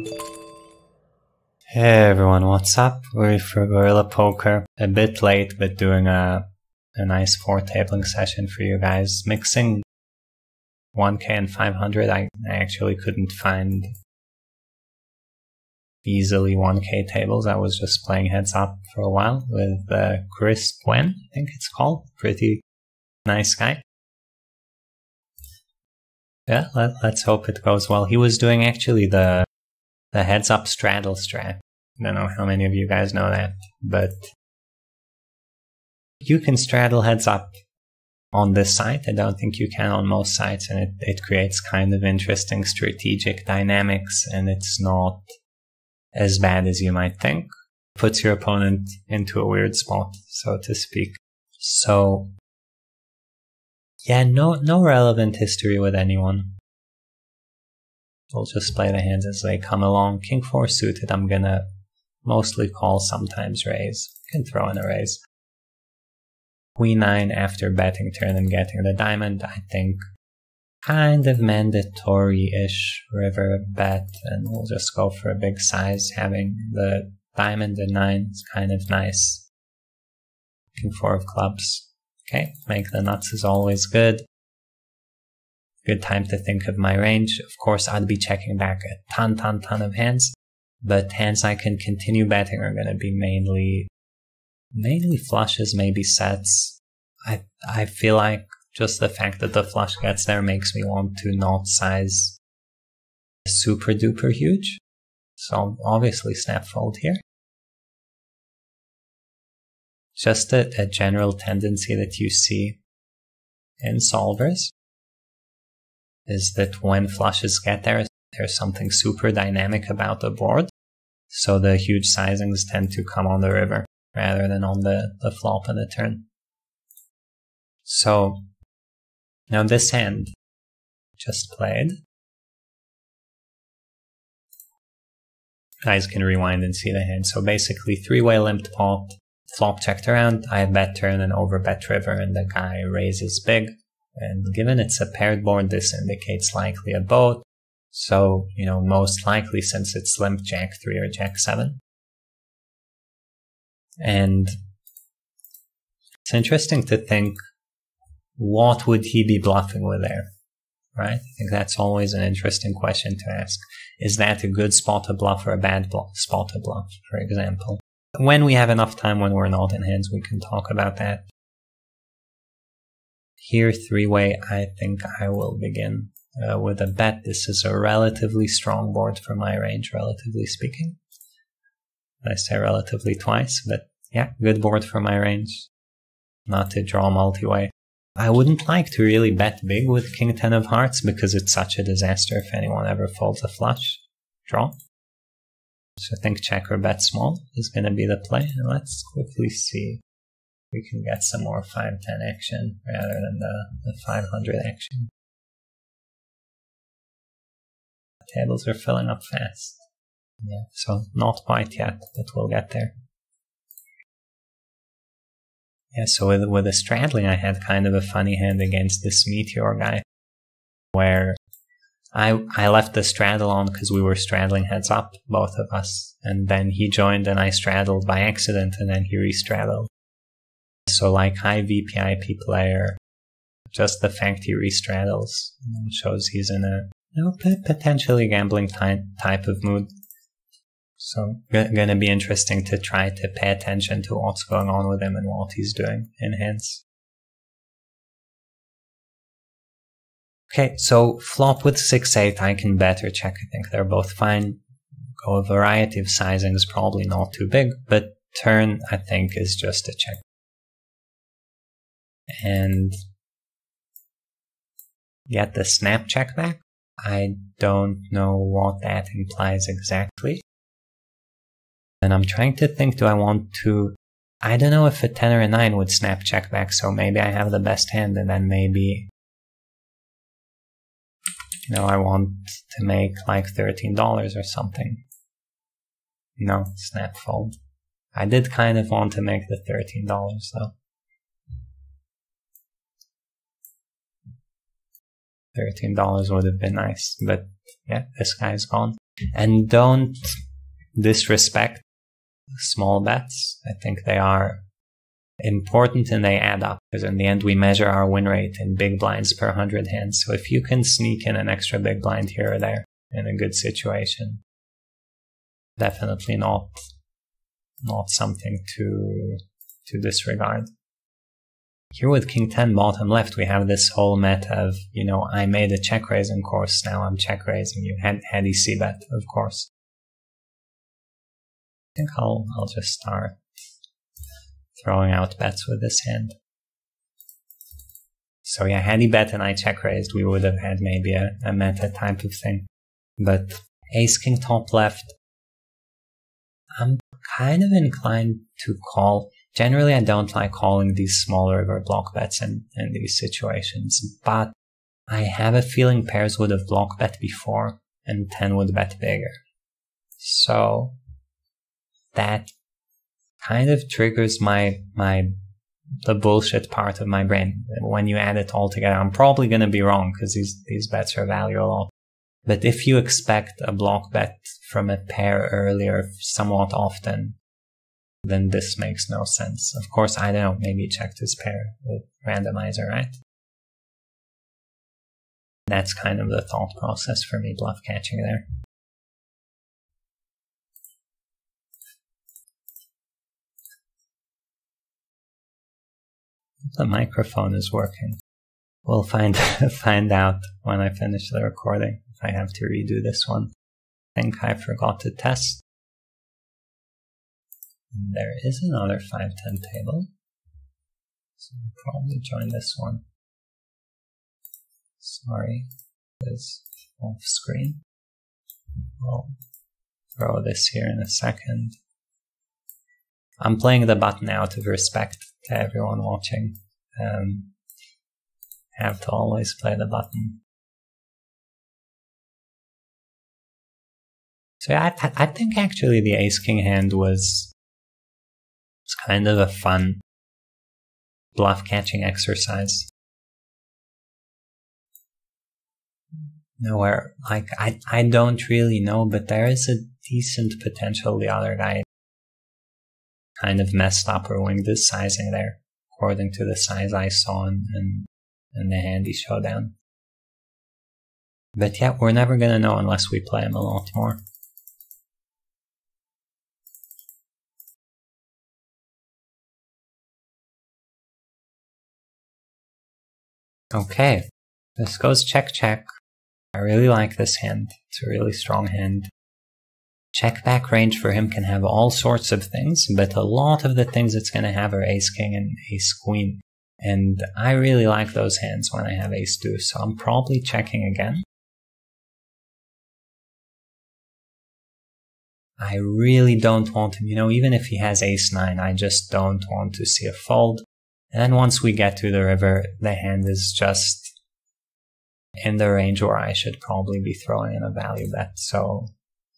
Hey everyone, what's up? We're for Guerrilla Poker. A bit late, but doing a, a nice four tabling session for you guys. Mixing 1k and 500. I, I actually couldn't find easily 1k tables. I was just playing heads up for a while with uh, Chris Gwen, I think it's called. Pretty nice guy. Yeah, let, let's hope it goes well. He was doing actually the the heads up straddle strap. I don't know how many of you guys know that, but you can straddle heads up on this site. I don't think you can on most sites, and it, it creates kind of interesting strategic dynamics, and it's not as bad as you might think. Puts your opponent into a weird spot, so to speak. So, yeah, no, no relevant history with anyone. We'll just play the hands as they come along. King 4 suited, I'm gonna mostly call, sometimes raise. Can throw in a raise. Queen 9 after betting turn and getting the diamond, I think kind of mandatory-ish river bet, and we'll just go for a big size. Having the diamond and 9 is kind of nice. King 4 of clubs. Okay, make the nuts is always good good time to think of my range. Of course, I'd be checking back a ton, ton, ton of hands, but hands I can continue betting are going to be mainly, mainly flushes, maybe sets. I, I feel like just the fact that the flush gets there makes me want to not size super duper huge. So obviously snap fold here. Just a, a general tendency that you see in solvers is that when flushes get there, there's something super dynamic about the board. So the huge sizings tend to come on the river rather than on the, the flop and the turn. So now this hand just played. Guys can rewind and see the hand. So basically three-way limped pot, flop checked around, I bet turn and over bet river and the guy raises big. And given it's a paired board, this indicates likely a boat. So, you know, most likely since it's limp jack 3 or jack 7. And it's interesting to think what would he be bluffing with there? Right? I think that's always an interesting question to ask. Is that a good spot to bluff or a bad spot to bluff, for example? When we have enough time when we're not in hands, we can talk about that. Here, three-way, I think I will begin uh, with a bet. This is a relatively strong board for my range, relatively speaking. I say relatively twice, but yeah, good board for my range. Not to draw multi-way. I wouldn't like to really bet big with King 10 of Hearts because it's such a disaster if anyone ever folds a flush draw. So I think check or bet small is going to be the play. And let's quickly see we can get some more 510 action rather than the, the 500 action. Tables are filling up fast. Yeah, so not quite yet, but we'll get there. Yeah, so with, with the straddling, I had kind of a funny hand against this meteor guy, where I I left the straddle on because we were straddling heads up, both of us, and then he joined and I straddled by accident, and then he restraddled. So like high VPIP player, just the fact he restraddles shows he's in a you know, potentially gambling type type of mood. So to be interesting to try to pay attention to what's going on with him and what he's doing in hands. Okay, so flop with 6-8, I can better check. I think they're both fine. Go a variety of sizings, probably not too big, but turn, I think, is just a check and get the snap check back. I don't know what that implies exactly. And I'm trying to think, do I want to, I don't know if a 10 or a 9 would snap check back, so maybe I have the best hand and then maybe, you know, I want to make like $13 or something. No, snap fold. I did kind of want to make the $13 though. $13 would have been nice. But yeah, this guy's gone. And don't disrespect small bets. I think they are important and they add up because in the end we measure our win rate in big blinds per 100 hands. So if you can sneak in an extra big blind here or there in a good situation, definitely not not something to to disregard. Here with King 10 bottom left, we have this whole meta of, you know, I made a check raising course, now I'm check raising you. Had, had c bet, of course. I think I'll, I'll just start throwing out bets with this hand. So yeah, had he bet and I check raised, we would have had maybe a, a meta type of thing. But ace king top left, I'm kind of inclined to call. Generally, I don't like calling these small river block bets in, in these situations, but I have a feeling pairs would have block bet before and 10 would bet bigger. So that kind of triggers my, my, the bullshit part of my brain. When you add it all together, I'm probably going to be wrong because these, these bets are lot. But if you expect a block bet from a pair earlier somewhat often, then this makes no sense. Of course, I don't know, maybe check this pair with randomizer, right? That's kind of the thought process for me bluff catching there. The microphone is working. We'll find find out when I finish the recording if I have to redo this one. I think I forgot to test. There is another 510 table. So I'll probably join this one. Sorry, it's off screen. I'll throw this here in a second. I'm playing the button out of respect to everyone watching. Um, have to always play the button. So I, I think actually the ace king hand was, was kind of a fun bluff catching exercise. Nowhere, like, I, I don't really know, but there is a decent potential the other guy kind of messed up or winged his sizing there, according to the size I saw in, in in the handy showdown. But yeah, we're never gonna know unless we play him a lot more. Okay, this goes check check. I really like this hand. It's a really strong hand. Check back range for him can have all sorts of things, but a lot of the things it's going to have are ace king and ace queen. And I really like those hands when I have ace deuce, so I'm probably checking again. I really don't want him, you know, even if he has ace nine, I just don't want to see a fold. And then once we get to the river, the hand is just in the range where I should probably be throwing in a value bet. So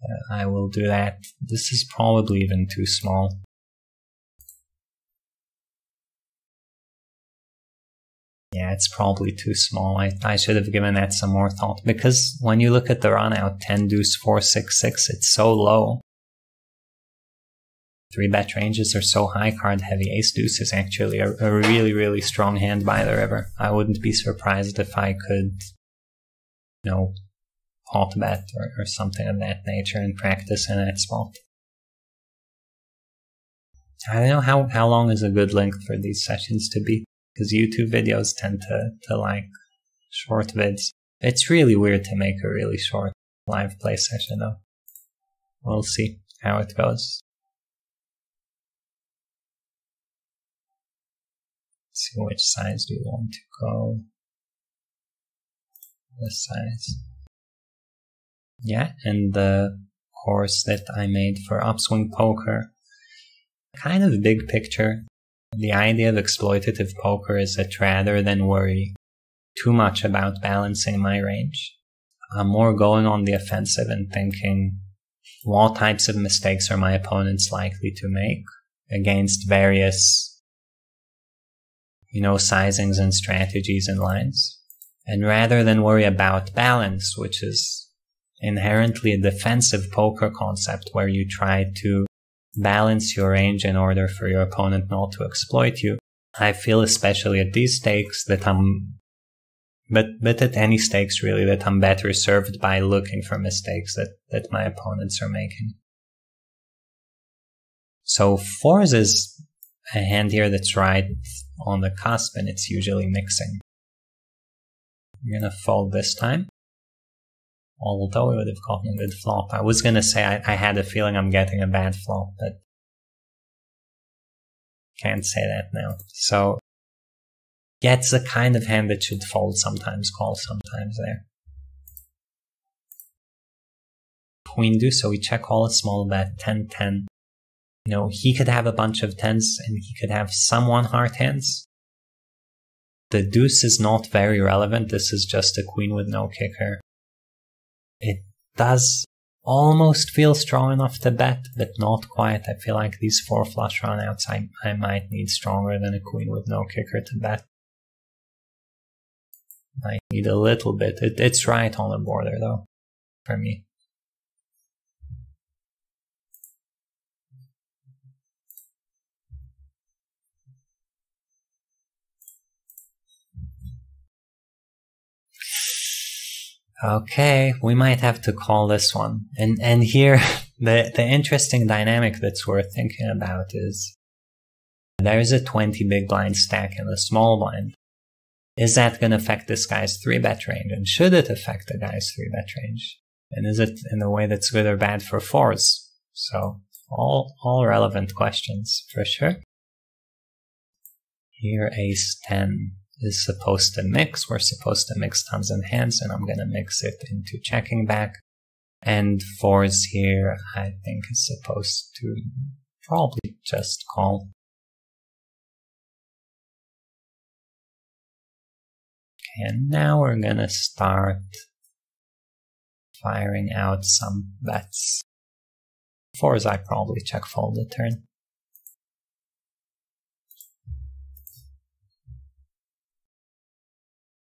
uh, I will do that. This is probably even too small. Yeah, it's probably too small. I, I should have given that some more thought because when you look at the run out 10 deuce 4 6 6, it's so low. Three bet ranges are so high, card heavy. Ace deuce is actually a, a really, really strong hand by the river. I wouldn't be surprised if I could, you know, pot bet or, or something of that nature in practice in that spot. I don't know how, how long is a good length for these sessions to be because YouTube videos tend to, to like short vids. It's really weird to make a really short live play session though. We'll see how it goes. See which size do you want to go. This size. Yeah, and the course that I made for Upswing Poker. Kind of big picture. The idea of exploitative poker is that rather than worry too much about balancing my range, I'm more going on the offensive and thinking what types of mistakes are my opponents likely to make against various, you know, sizings and strategies and lines. And rather than worry about balance, which is inherently a defensive poker concept where you try to balance your range in order for your opponent not to exploit you. I feel especially at these stakes that I'm but but at any stakes really that I'm better served by looking for mistakes that, that my opponents are making. So fours is a hand here that's right on the cusp and it's usually mixing. I'm gonna fold this time. Although it would have gotten a good flop. I was gonna say I, I had a feeling I'm getting a bad flop, but can't say that now. So yeah, it's the kind of hand that should fold sometimes, call sometimes there. Queen deuce, so we check all a small bet, 10 10. You know, he could have a bunch of tens and he could have some one heart hands. The deuce is not very relevant. This is just a queen with no kicker. It does almost feel strong enough to bet, but not quite. I feel like these four flush runouts, I, I might need stronger than a queen with no kicker to bet. I need a little bit. It, it's right on the border though, for me. Okay, we might have to call this one. And and here the the interesting dynamic that's worth thinking about is there's a 20 big blind stack and a small blind. Is that going to affect this guy's three bet range? And should it affect the guy's three bet range? And is it in a way that's good or bad for fours? So all all relevant questions for sure. Here ace 10 is supposed to mix. We're supposed to mix tons and hands, and I'm going to mix it into checking back. And fours here, I think is supposed to probably just call. Okay, and now we're going to start firing out some bets. Fours, I probably check fold the turn.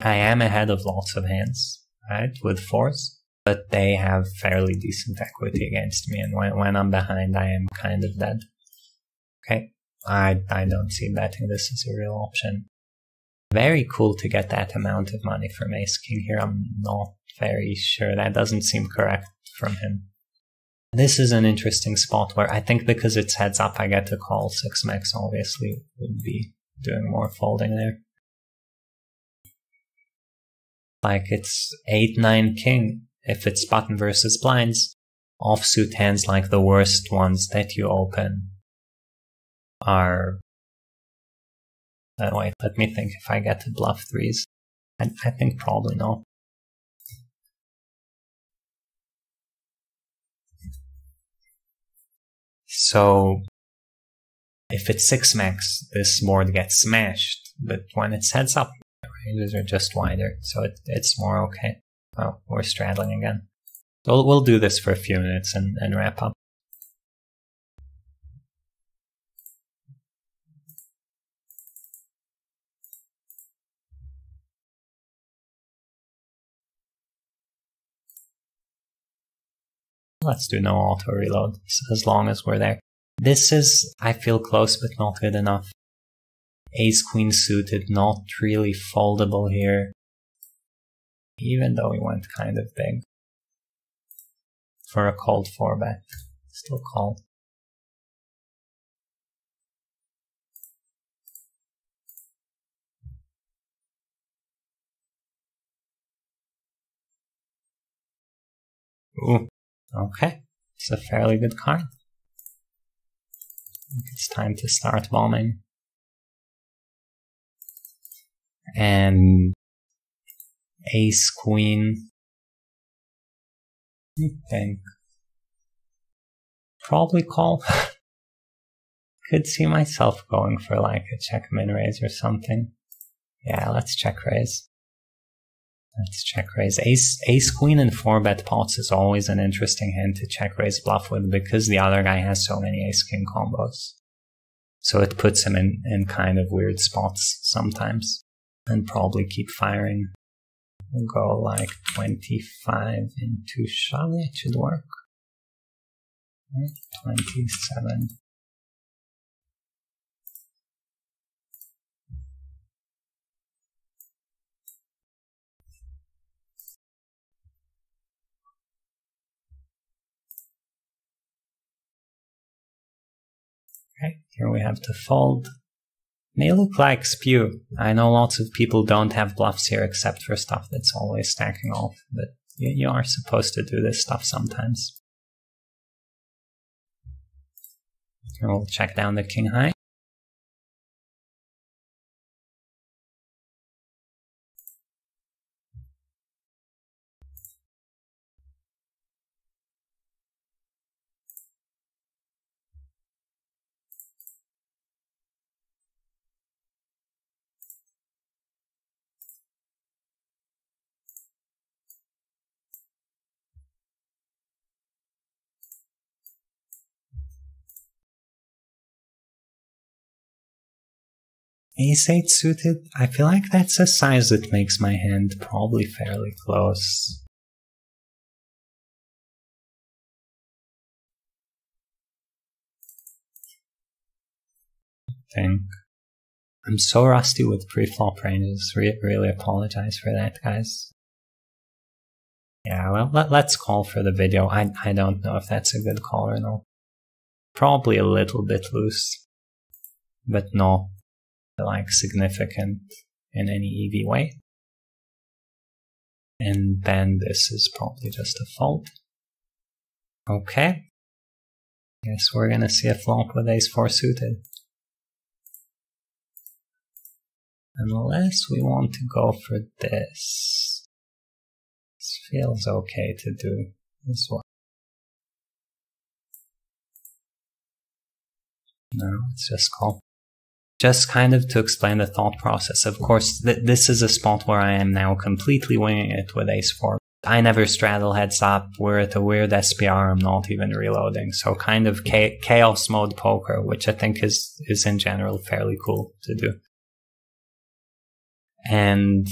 I am ahead of lots of hands, right, with fours, but they have fairly decent equity against me, and when, when I'm behind, I am kind of dead. Okay, I, I don't see betting this as a real option. Very cool to get that amount of money from Ace King here. I'm not very sure. That doesn't seem correct from him. This is an interesting spot where I think because it's heads up, I get to call 6 max, obviously, would be doing more folding there. Like it's 8 9 king if it's button versus blinds. Offsuit hands like the worst ones that you open are. Uh, wait, let me think if I get to bluff threes. I, I think probably not. So if it's 6 max, this board gets smashed, but when it's heads up, ranges are just wider, so it, it's more okay. Oh, we're straddling again. We'll, we'll do this for a few minutes and, and wrap up. Let's do no auto reload as long as we're there. This is, I feel close but not good enough ace queen suited, not really foldable here, even though we went kind of big for a called four bet. Still called. Ooh, okay. It's a fairly good card. It's time to start bombing. And ace queen. I think probably call. Could see myself going for like a check min raise or something. Yeah, let's check raise. Let's check raise. Ace, ace queen and four bet pots is always an interesting hand to check raise bluff with because the other guy has so many ace king combos. So it puts him in, in kind of weird spots sometimes and probably keep firing We'll go like 25 into shove, it should work. 27. Okay, here we have to fold. May look like spew. I know lots of people don't have bluffs here except for stuff that's always stacking off, but you, you are supposed to do this stuff sometimes. We'll check down the king high. Ace 8 suited, I feel like that's a size that makes my hand probably fairly close. Think. I'm so rusty with pre-flop ranges, Re- really apologize for that, guys. Yeah, well, let, us call for the video. I, I don't know if that's a good call or not. Probably a little bit loose, but no, like significant in any EV way. And then this is probably just a fault. Okay. Guess we're gonna see a flop with ace four suited. Unless we want to go for this. This feels okay to do as well. No, it's just call just kind of to explain the thought process. Of course, th- this is a spot where I am now completely winging it with ace four. I never straddle heads up. We're at a weird SPR. I'm not even reloading. So kind of chaos mode poker, which I think is, is in general fairly cool to do. And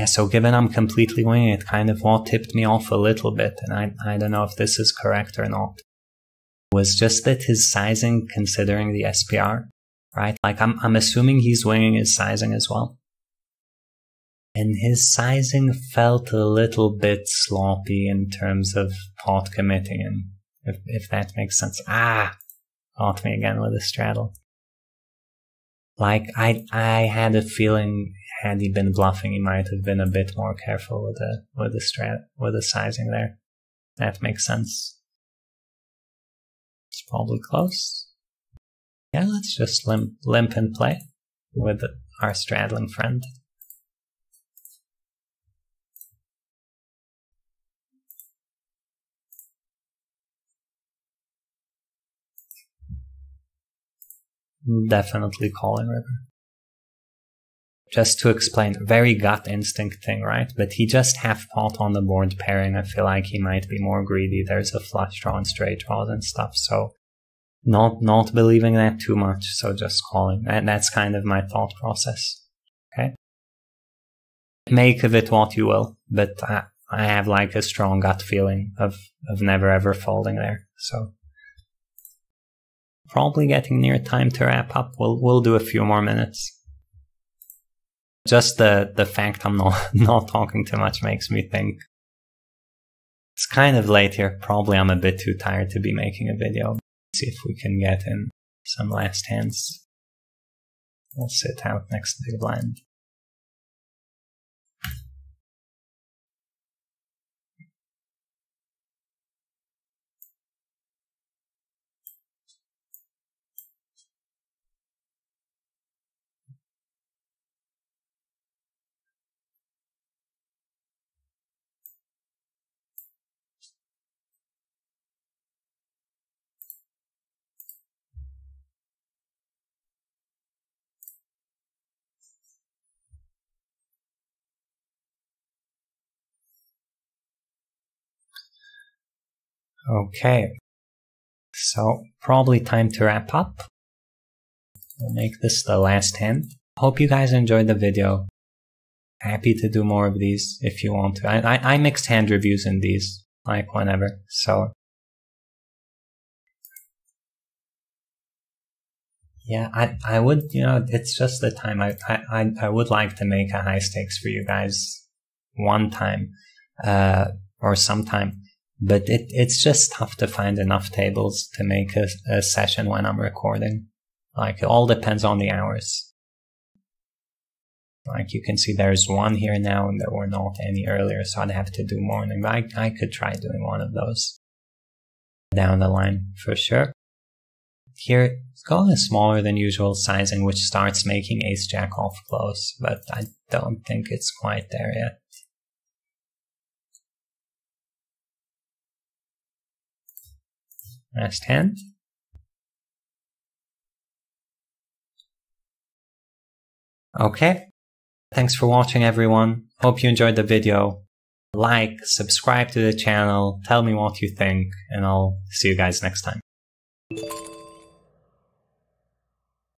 yeah, so given I'm completely winging it, kind of what tipped me off a little bit, and I, I don't know if this is correct or not, was just that his sizing, considering the SPR, right? Like I'm, I'm assuming he's winging his sizing as well. And his sizing felt a little bit sloppy in terms of pot committing, and if, if that makes sense. Ah, caught me again with a straddle. Like I, I had a feeling had he been bluffing, he might have been a bit more careful with the with the strat with the sizing there. That makes sense. It's probably close. Yeah, let's just limp limp and play with our straddling friend. Definitely calling river just to explain, very gut instinct thing, right? But he just half pot on the board pairing. I feel like he might be more greedy. There's a flush draw and straight draws and stuff. So not, not believing that too much. So just calling. And that's kind of my thought process. Okay. Make of it what you will, but I, I have like a strong gut feeling of, of never ever folding there. So probably getting near time to wrap up. We'll, we'll do a few more minutes just the the fact I'm not not talking too much makes me think it's kind of late here. Probably I'm a bit too tired to be making a video. See if we can get in some last hands. We'll sit out next to the blind. Okay. So probably time to wrap up. We'll make this the last hand. Hope you guys enjoyed the video. Happy to do more of these if you want to. I, I, I mixed hand reviews in these, like whenever. So yeah, I, I would, you know, it's just the time. I, I, I would like to make a high stakes for you guys one time, uh, or sometime, but it, it's just tough to find enough tables to make a, a session when I'm recording. Like it all depends on the hours. Like you can see there's one here now and there were not any earlier, so I'd have to do morning. I, I could try doing one of those down the line for sure. Here, it's got a smaller than usual sizing, which starts making ace jack off close, but I don't think it's quite there yet. Last hand. Okay. Thanks for watching everyone. Hope you enjoyed the video. Like, subscribe to the channel, tell me what you think, and I'll see you guys next time.